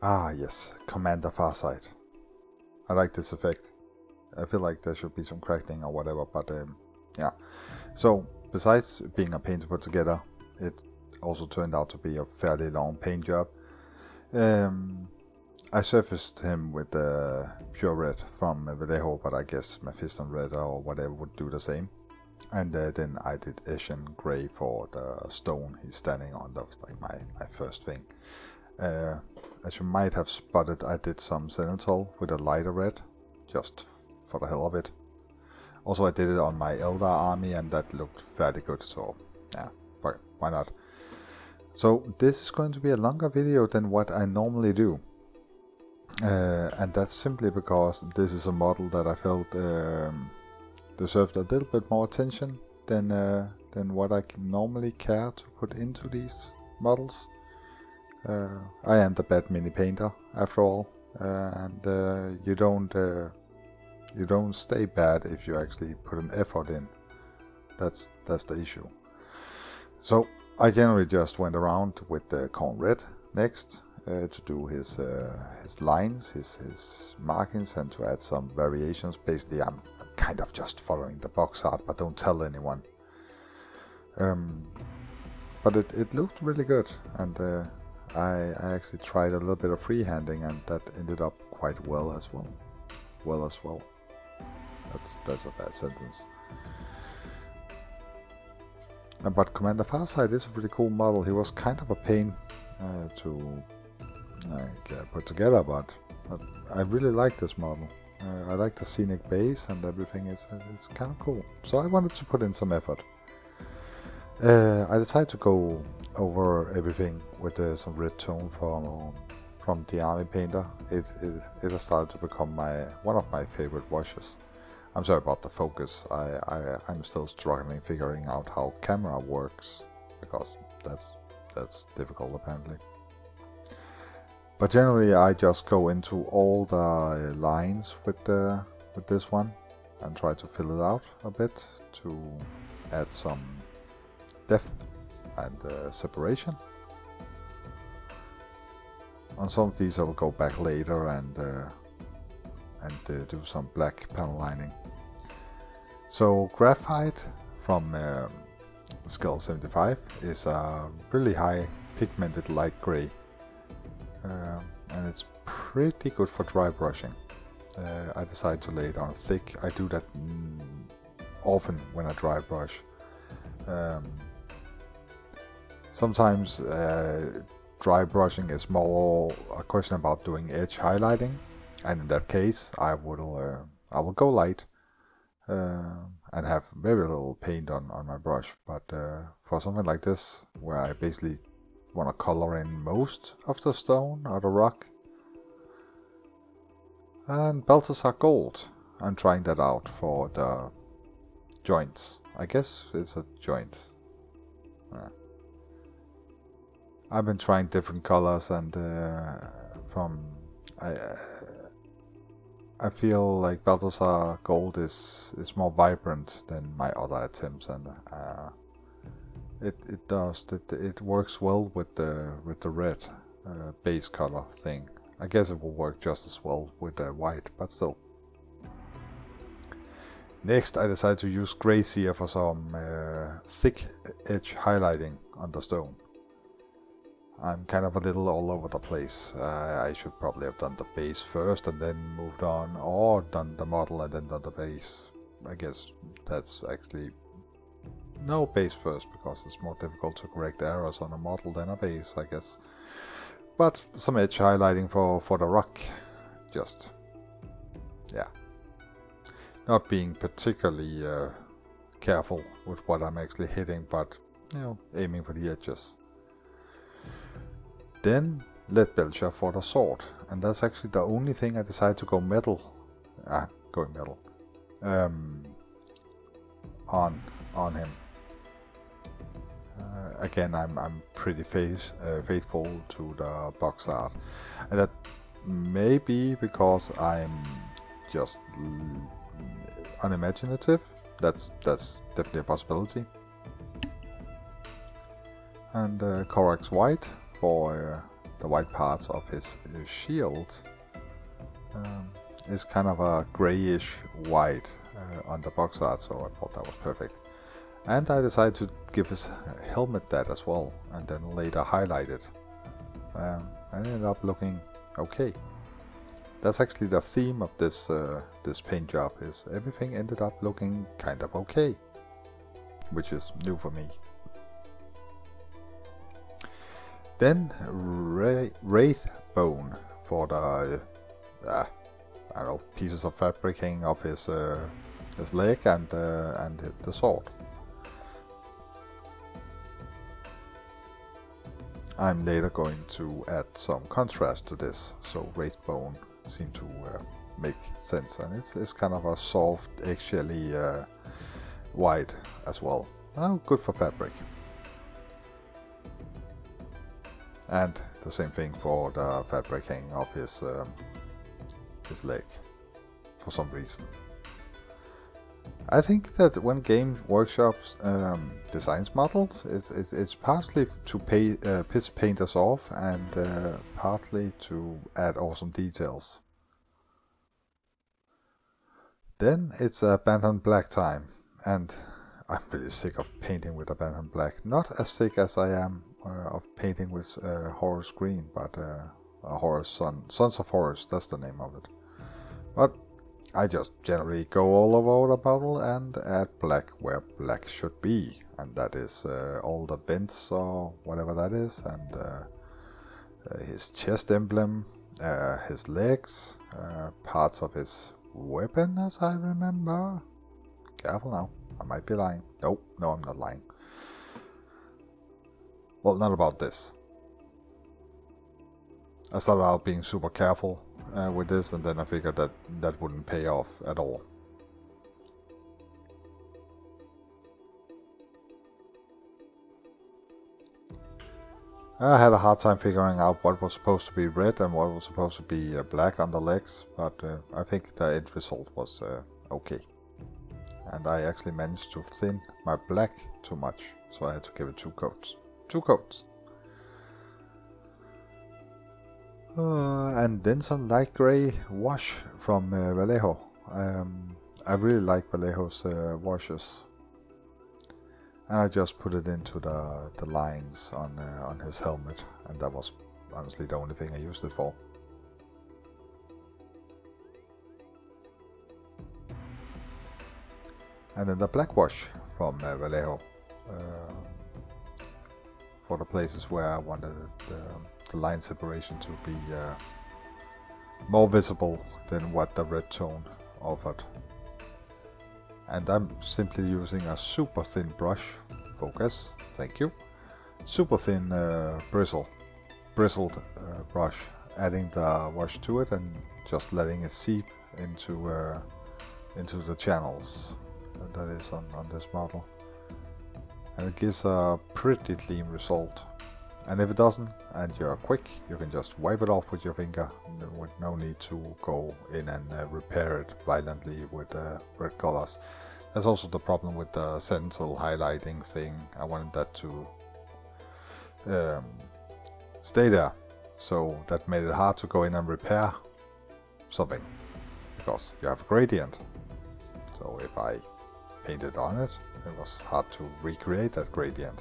Ah, yes, Commander Farsight. I like this effect. I feel like there should be some crackling or whatever, but um, yeah. So, besides being a pain to put together, it also turned out to be a fairly long paint job. Um, I surfaced him with the pure red from Vallejo, but I guess Mephiston red or whatever would do the same. And uh, then I did Eshin Grey for the stone he's standing on. That was like my, my first thing. Uh, as you might have spotted, I did some Zenithal with a lighter red, just for the hell of it. Also, I did it on my Eldar army, and that looked fairly good, so yeah, why not? So this is going to be a longer video than what I normally do. Uh, and that's simply because this is a model that I felt um, deserved a little bit more attention than uh, than what I normally care to put into these models. Uh, I am the bad mini painter after all, uh, and uh, you don't you don't stay bad if you actually put an effort in. That's that's the issue. So I generally just went around with the Khorne red next uh, to do his uh, his lines, his his markings, and to add some variations. Basically, I'm kind of just following the box art, but don't tell anyone. Um, but it, it looked really good, and uh, I, I actually tried a little bit of freehanding, and that ended up quite well as well. Well as well. That's that's a bad sentence. Uh, but Commander Farsight is a pretty cool model. He was kind of a pain uh, to like, uh, put together, but, but, I really like this model. Uh, I like the scenic base and everything. It's it's kind of cool. So I wanted to put in some effort. Uh, I decided to go over everything with some red tone from from the army painter. It, it it has started to become my one of my favorite washes. I'm sorry about the focus. I, I I'm still struggling figuring out how camera works because that's that's difficult apparently. But generally, I just go into all the lines with the with this one and try to fill it out a bit to add some depth and uh, separation. On some of these, I will go back later and uh, and uh, do some black panel lining. So graphite from um, Scale 75 is a really high pigmented light gray uh, and it's pretty good for dry brushing. Uh, I decide to lay it on thick. I do that mm, often when I dry brush. Um, sometimes uh, dry brushing is more a question about doing edge highlighting, and in that case, I will uh, I will go light uh, and have very little paint on on my brush. But uh, for something like this, where I basically want to color in most of the stone or the rock. And Balthasar Gold. I'm trying that out for the joints. I guess it's a joint. I've been trying different colors and uh, from I uh, I feel like Balthasar Gold is is more vibrant than my other attempts and uh, it it does. It it works well with the with the red uh, base color thing. I guess it will work just as well with the white, but still. Next, I decided to use grey Grayseer for some uh, thick edge highlighting on the stone. I'm kind of a little all over the place. Uh, I should probably have done the base first and then moved on, or done the model and then done the base. I guess that's actually no base first, because it's more difficult to correct errors on a model than a base, I guess. But some edge highlighting for, for the rock. Just, yeah. Not being particularly uh, careful with what I'm actually hitting, but, you know, aiming for the edges. Then Lead Belcher for the sword, and that's actually the only thing I decided to go metal, ah, going metal, um, on on him. Uh, again, I'm I'm pretty uh, faithful to the box art, and that may be because I'm just unimaginative. That's that's definitely a possibility. And uh, Corax White for uh, the white parts of his, his shield um, is kind of a grayish white uh, on the box art, so I thought that was perfect. And I decided to give his helmet that as well, and then later highlight it. Um, and ended up looking okay. That's actually the theme of this uh, this paint job is everything ended up looking kind of okay, which is new for me. Then Ra Wraith Bone for the uh, I don't know pieces of fabricating of his uh, his leg and uh, and the sword. I'm later going to add some contrast to this, so Wraith Bone seem to uh, make sense, and it's, it's kind of a soft, actually uh, white as well. Oh, good for fabric. And the same thing for the fabricating of his um, his leg, for some reason. I think that when Game Workshops um, designs models, it's, it's, it's partly to pay, uh, piss painters off and uh, partly to add awesome details. Then it's Abaddon Black time, and I'm pretty sick of painting with Abaddon Black. Not as sick as I am of painting with uh, Horus Green, but uh, Horus Sun. Sons of Horus, that's the name of it. But I just generally go all over the bottle and add black where black should be. And that is uh, all the vents or whatever that is. And uh, uh, his chest emblem, uh, his legs, uh, parts of his weapon as I remember. Careful now, I might be lying. Nope, no I'm not lying. Well, not about this. I started out being super careful uh, with this and then I figured that that wouldn't pay off at all. I had a hard time figuring out what was supposed to be red and what was supposed to be uh, black on the legs, but uh, I think the end result was uh, okay. And I actually managed to thin my black too much, so I had to give it two coats. Two coats! Uh, and then some light gray wash from uh, Vallejo. Um, I really like Vallejo's uh, washes. And I just put it into the, the lines on, uh, on his helmet. And that was honestly the only thing I used it for. And then the black wash from uh, Vallejo. Uh, for the places where I wanted it, the line separation to be uh, more visible than what the red tone offered. And I'm simply using a super thin brush, focus, thank you, super thin uh, bristle, bristled uh, brush, adding the wash to it and just letting it seep into uh, into the channels that is on, on this model. And it gives a pretty clean result. And if it doesn't, and you're quick, you can just wipe it off with your finger with no need to go in and uh, repair it violently with uh, red colors. That's also the problem with the stencil highlighting thing. I wanted that to um, stay there. So that made it hard to go in and repair something. Because you have a gradient. So if I painted on it, it was hard to recreate that gradient.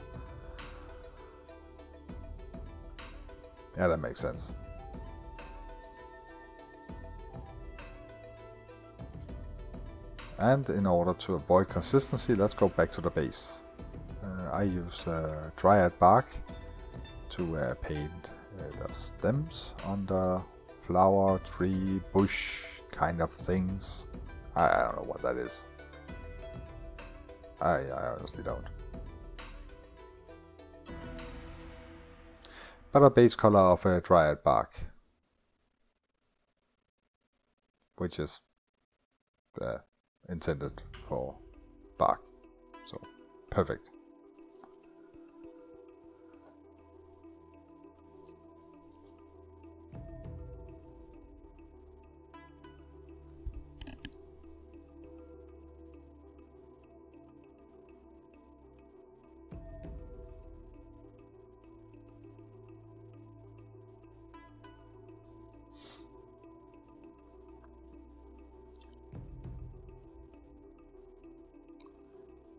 Yeah, that makes sense. And in order to avoid consistency, let's go back to the base. Uh, I use uh, dryad bark to uh, paint uh, the stems on the flower, tree, bush kind of things. I, I don't know what that is. I, I honestly don't. but a base color of a dryad bark, which is uh, intended for bark. So perfect.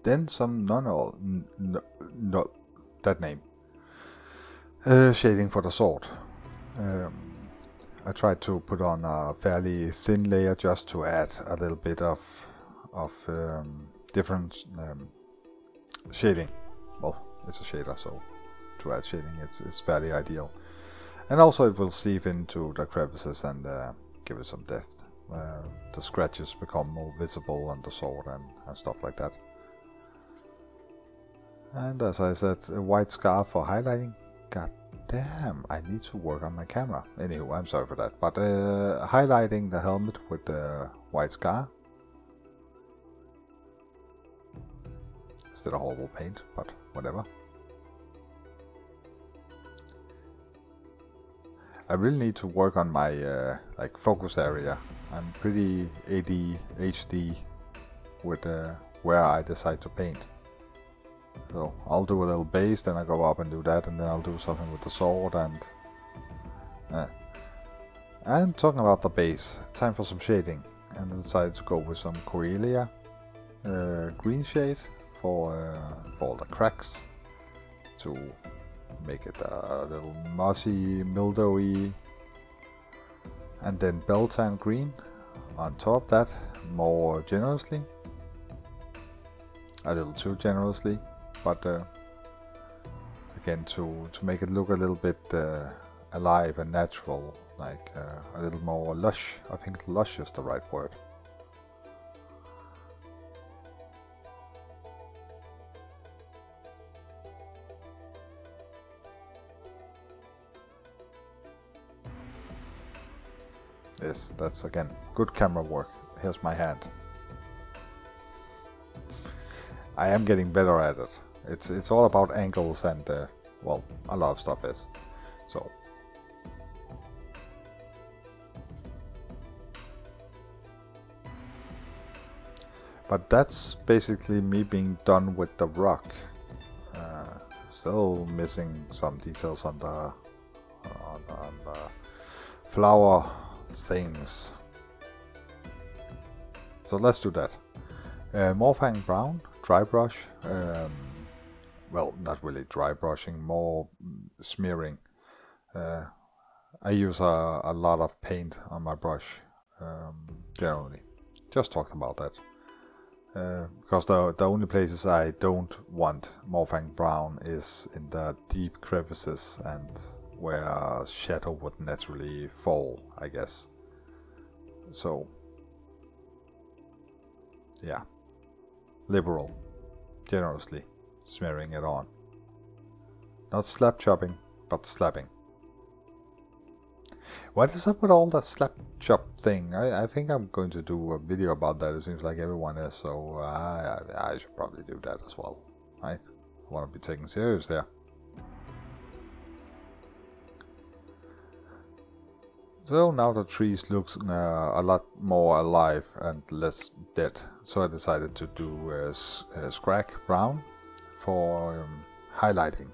Then some non no, no, that name uh, shading for the sword. Um, I tried to put on a fairly thin layer just to add a little bit of of um, different um, shading. Well, it's a shader, so to add shading, it's, it's fairly ideal. And also it will seep into the crevices and uh, give it some depth. Uh, the scratches become more visible on the sword and, and stuff like that. And as I said, a White Scar for highlighting. God damn, I need to work on my camera. Anyway, I'm sorry for that. But uh, highlighting the helmet with the white scar. Still a horrible paint, but whatever. I really need to work on my uh, like focus area. I'm pretty ADHD with uh, where I decide to paint. So I'll do a little base, then I go up and do that, and then I'll do something with the sword and... Uh. And talking about the base, time for some shading. And I decided to go with some Coelia uh, green shade for, uh, for all the cracks to make it a little mossy, mildewy, and then Biel-Tan Green on top that more generously, a little too generously, but uh, again to to make it look a little bit uh, alive and natural, like uh, a little more lush. I think lush is the right word. Yes, that's again good camera work. Here's my hand. I am getting better at it. It's it's all about angles and uh, well, a lot of stuff is. So But that's basically me being done with the rock. Uh, still missing some details on the on, on the flower things. So let's do that. Uh, Mournfang Brown, dry brush. Um, well, not really dry brushing, more smearing. Uh, I use a, a, lot of paint on my brush, um, generally. Just talked about that. Uh, because the, the only places I don't want Mournfang Brown is in the deep crevices and where shadow would naturally fall, I guess. So, yeah, liberal, generously smearing it on. Not slap chopping, but slapping. What is up with all that slap chop thing? I, I think I'm going to do a video about that. It seems like everyone is, so I, I, I should probably do that as well. Right? I want to be taken serious there. So now the trees looks uh, a lot more alive and less dead. So I decided to do a, a Skrag Brown for um, highlighting.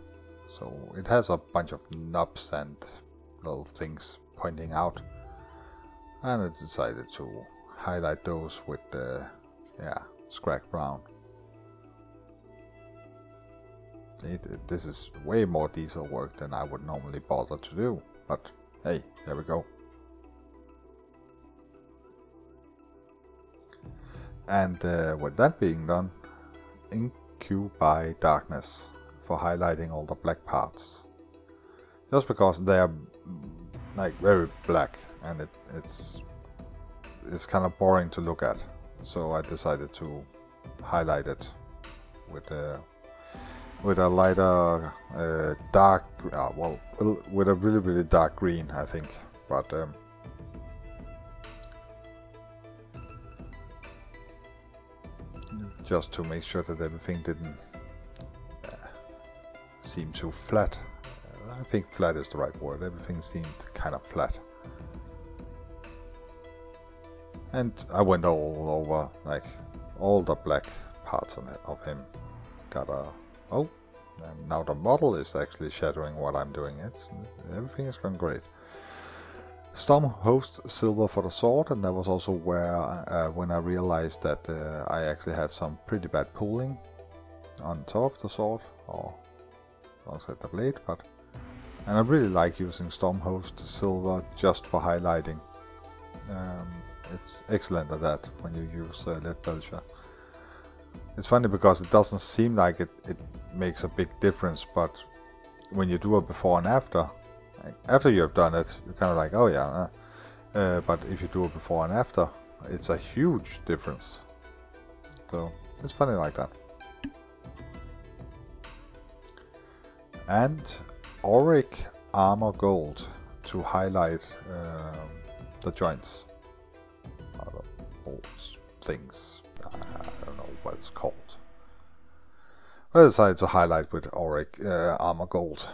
So it has a bunch of knobs and little things pointing out. And I decided to highlight those with the yeah Skrag Brown. It, it, this is way more detail work than I would normally bother to do, but hey, there we go. And uh, with that being done, by Darkness for highlighting all the black parts. Just because they are like very black and it, it's it's kind of boring to look at. So I decided to highlight it with a with a lighter uh, dark, uh, well, with a really really dark green, I think. But um, just to make sure that everything didn't uh, seem too flat. I think flat is the right word, everything seemed kind of flat. And I went all over, like, all the black parts of, it, of him. Got a... Oh, and now the model is actually shadowing what I'm doing. It's, everything is going great. Stormhost Silver for the sword, and that was also where uh, when I realized that uh, I actually had some pretty bad pooling. on top of the sword or alongside the blade, but and I really like using Stormhost Silver just for highlighting. Um, it's excellent at that when you use uh, Leadbelcher. It's funny because it doesn't seem like it, it makes a big difference, but when you do it before and after, after you have done it, you're kind of like, oh yeah. Uh, uh, but if you do it before and after, it's a huge difference. So it's funny like that. And Auric Armor Gold to highlight um, the joints. Other bolts, things. I don't know what it's called. I decided to highlight with Auric uh, Armor Gold.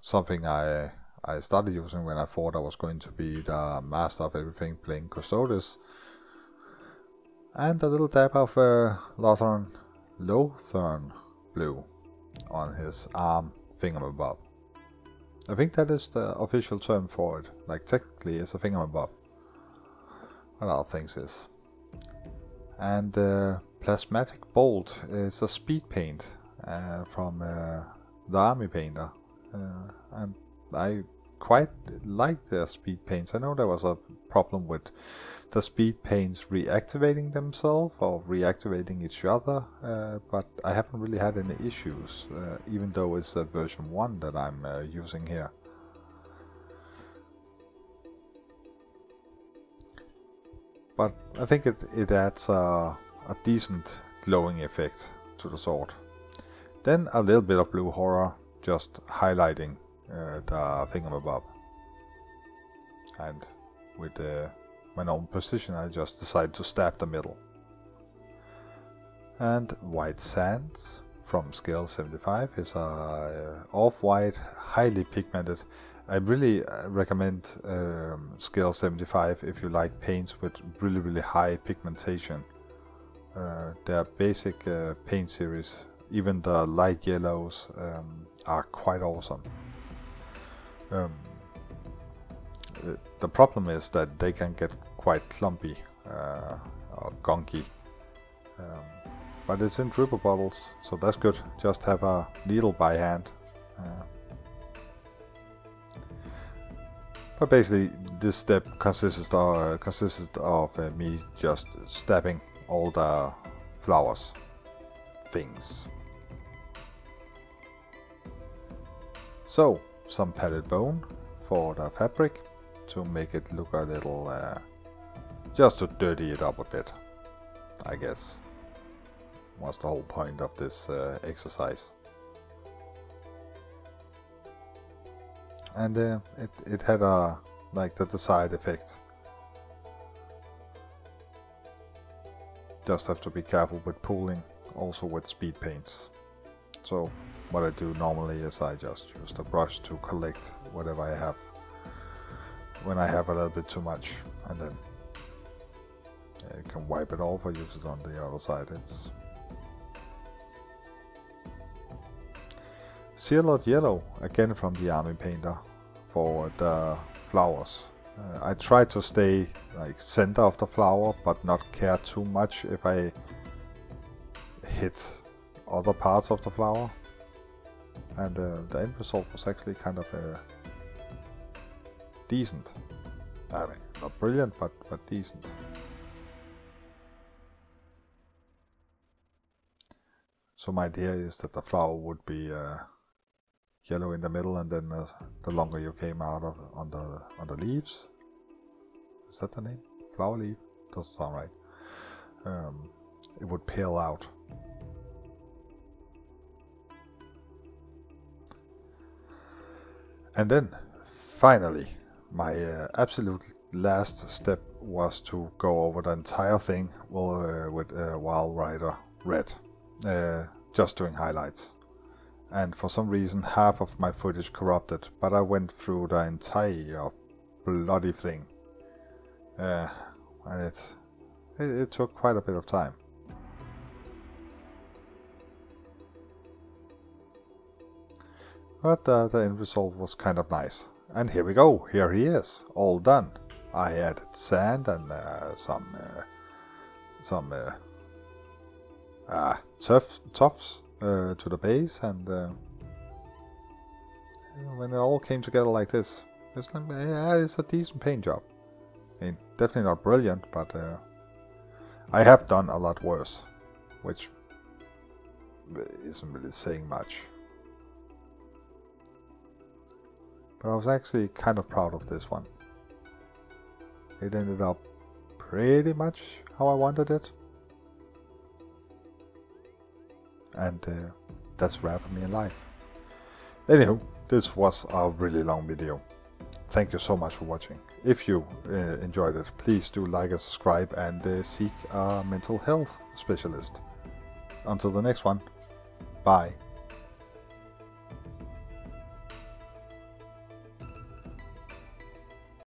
Something I I started using when I thought I was going to be the master of everything playing Custodes. And a little dab of uh, Lothern, Lothern Blue on his arm thingamabob. I think that is the official term for it. Like technically it's a thingamabob. What other things is? And uh, Plasmatic Bolt is a speed paint uh, from uh, the Army Painter. Uh, and I quite like their speed paints. I know there was a problem with the speed paints reactivating themselves or reactivating each other, uh, but I haven't really had any issues, uh, even though it's a version 1 that I'm uh, using here. But I think it, it adds a, a decent glowing effect to the sword. Then a little bit of blue horror, just highlighting uh, the thingamabob. And with the my normal position I just decide to stab the middle. And White Sands from scale 75 is a uh, off-white, highly pigmented. I really uh, recommend um, scale 75 if you like paints with really really high pigmentation. Uh, their basic uh, paint series, even the light yellows, um, are quite awesome. Um, the problem is that they can get quite clumpy uh, or gunky. Um, but it's in triple bottles, so that's good. Just have a needle by hand. Uh, but basically, this step consists of, uh, consists of uh, me just stabbing all the flowers things. So, some Pallid Bone for the fabric to make it look a little, uh, just to dirty it up a bit, I guess. Was the whole point of this uh, exercise. And uh, it, it had a, like the desired effect. Just have to be careful with pooling, also with speed paints. So what I do normally is I just use the brush to collect whatever I have when I have a little bit too much and then yeah, you can wipe it off or use it on the other side. It's Zealot Yellow again from the Army Painter for the flowers. Uh, I try to stay like center of the flower but not care too much if I hit other parts of the flower and uh, the end result was actually kind of uh, decent. I mean, not brilliant, but but decent. So my idea is that the flower would be uh, yellow in the middle, and then uh, the longer you came out of on the on the leaves, is that the name? Flower leaf doesn't sound right. Um, it would pale out And then, finally, my uh, absolute last step was to go over the entire thing with, uh, with uh, Wild Rider Red, uh, just doing highlights. And for some reason, half of my footage corrupted, but I went through the entire bloody thing. Uh, and it, it, it took quite a bit of time. But uh, the end result was kind of nice. And here we go, here he is, all done. I added sand and uh, some uh, some uh, uh, turf, tufts, uh, to the base, and uh, when it all came together like this, it's, yeah, it's a decent paint job. I mean, definitely not brilliant, but I have done a lot worse, which isn't really saying much. But I was actually kind of proud of this one. It ended up pretty much how I wanted it. And uh, that's rare for me in life. Anywho, this was a really long video. Thank you so much for watching. If you uh, enjoyed it, please do like and subscribe and uh, seek a mental health specialist. Until the next one, bye.